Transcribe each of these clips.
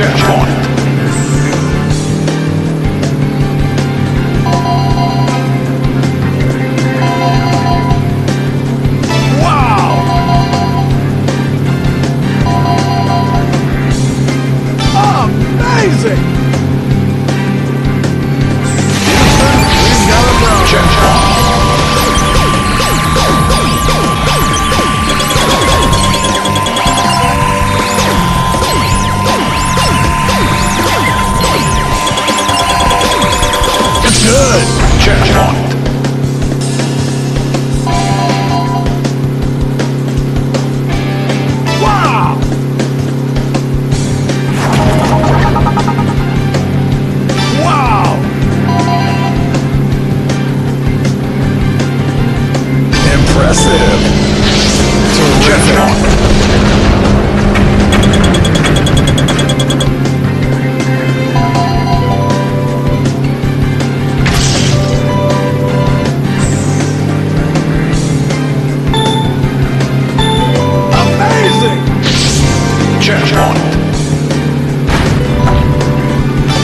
Church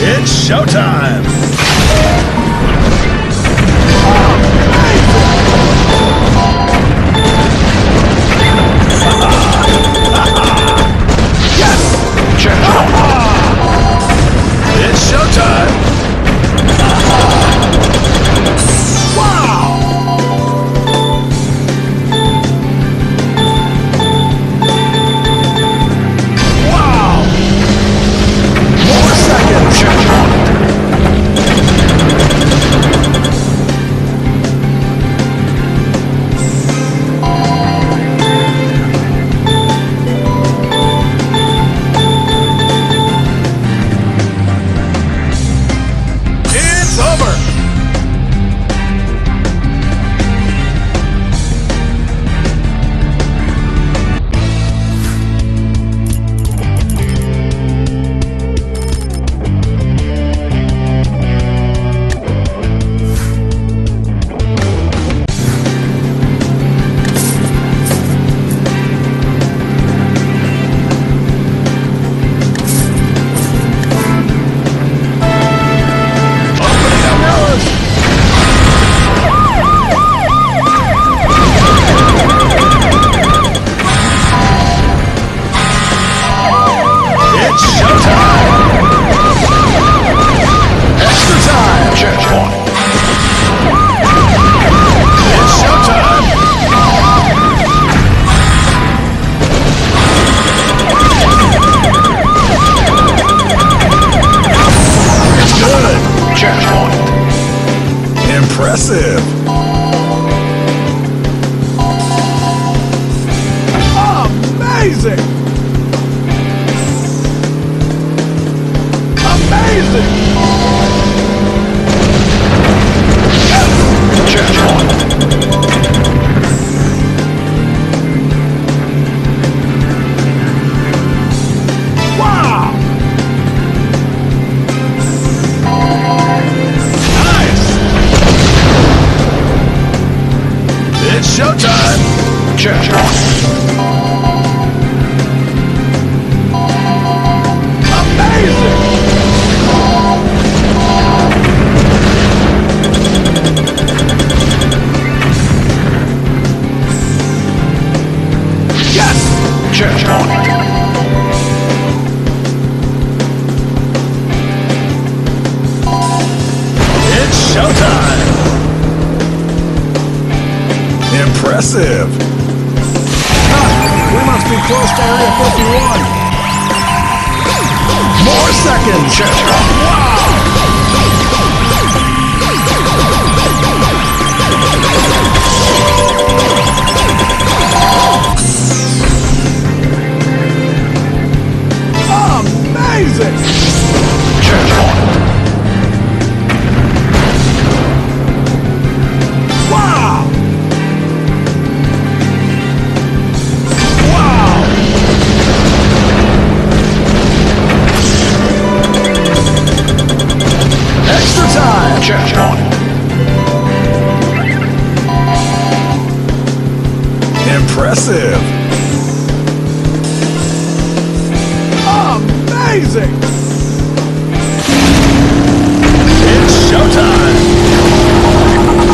It's showtime! Impressive! Thank you. More Impressive! Amazing! It's showtime!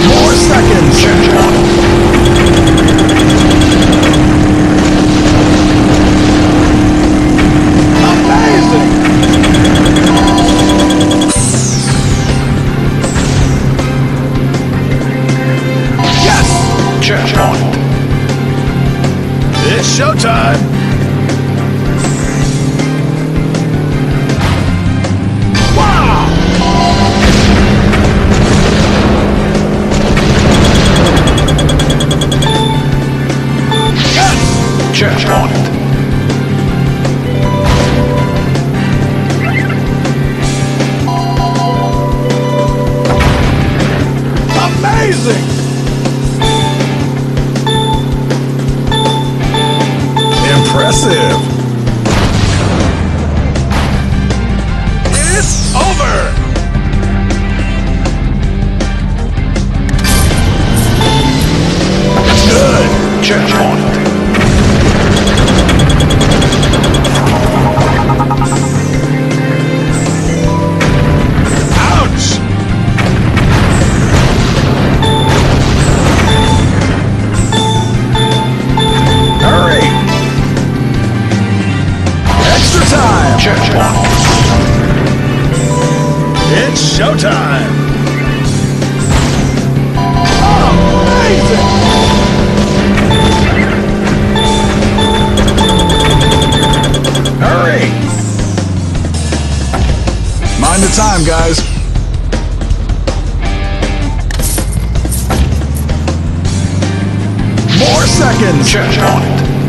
More seconds! time, guys. More seconds. Checkpoint.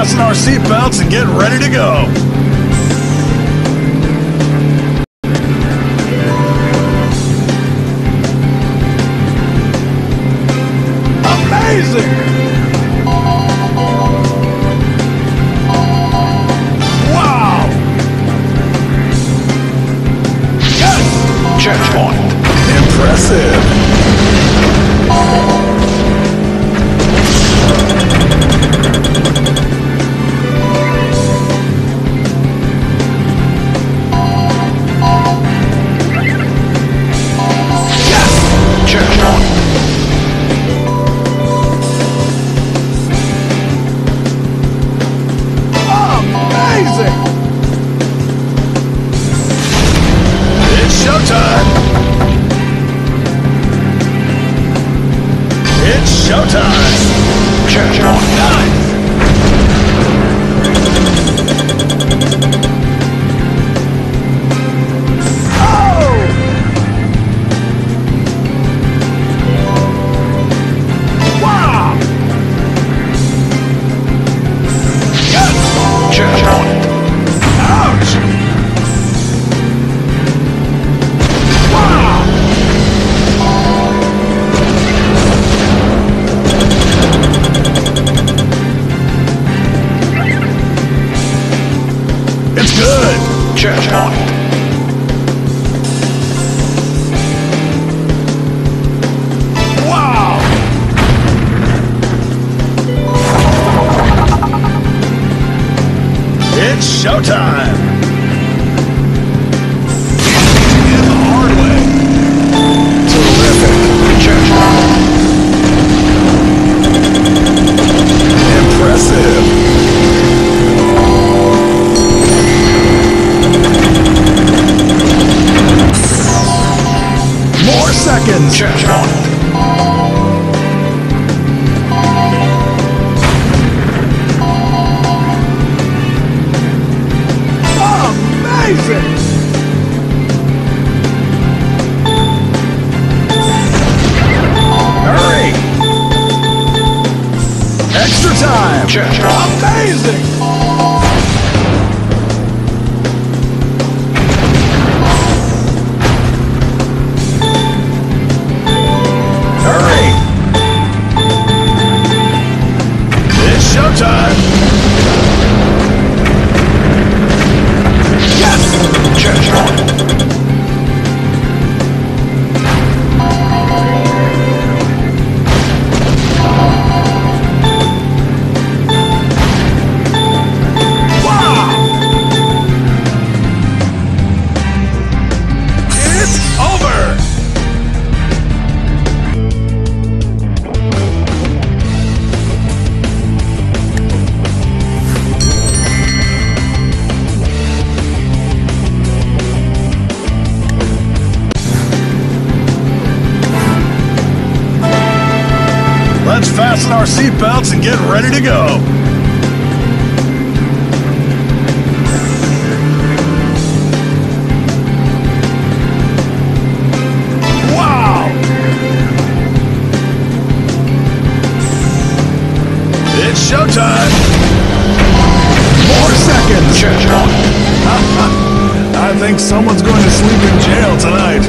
fasten our seatbelts and get ready to go. Showtime! Check Checkpoint 9! Church on. church. on fasten our seatbelts and get ready to go. Wow! It's showtime! Four seconds! I think someone's going to sleep in jail tonight.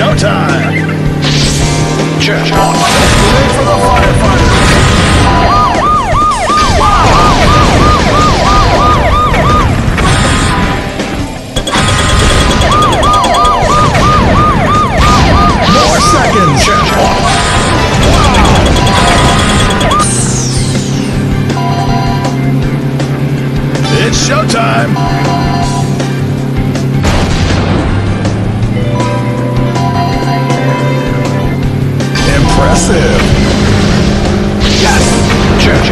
Showtime. Church on. Impressive. Yes. Church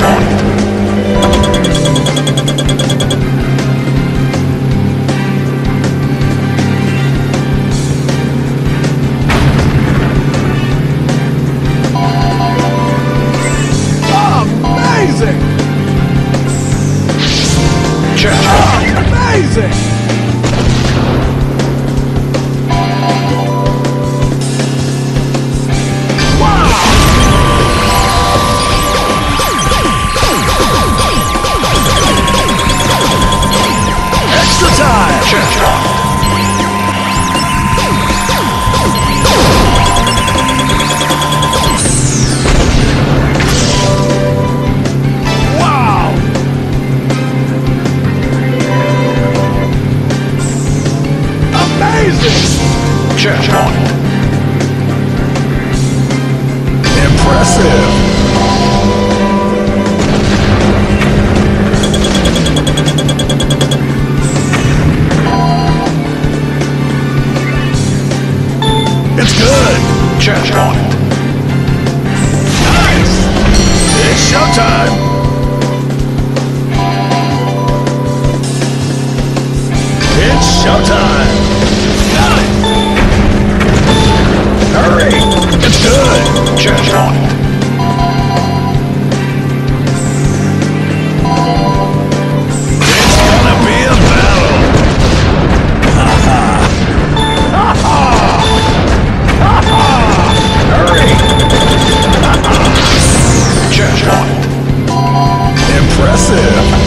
church on it. Nice! It's showtime! It's showtime! Nice. Hurry! It's good! Church on it. placer.